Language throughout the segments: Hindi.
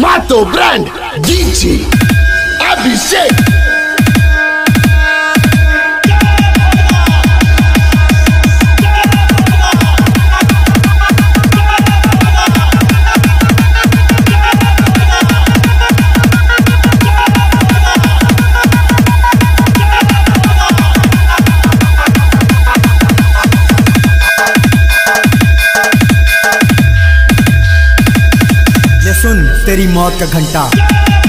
Mato Brand DJ Abhishek सुन तेरी मौत का घंटा।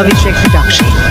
Avishek Dakshi.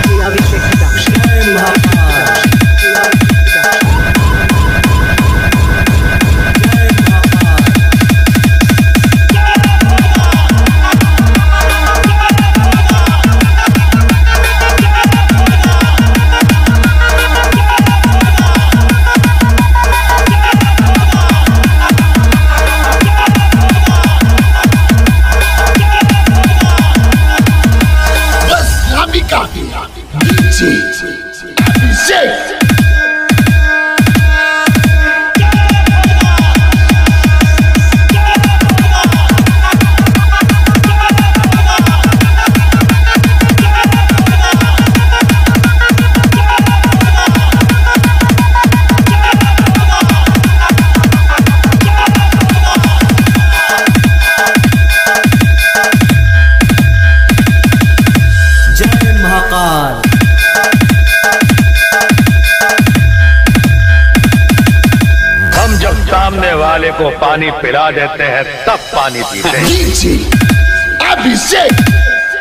सामने वाले को पानी पिला देते हैं तब पानी पीते हैं। अभिषेक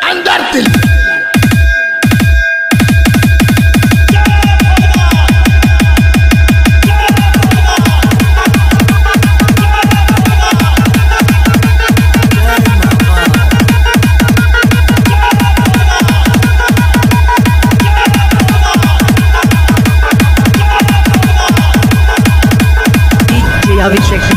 अंदर दिल। Abhishek.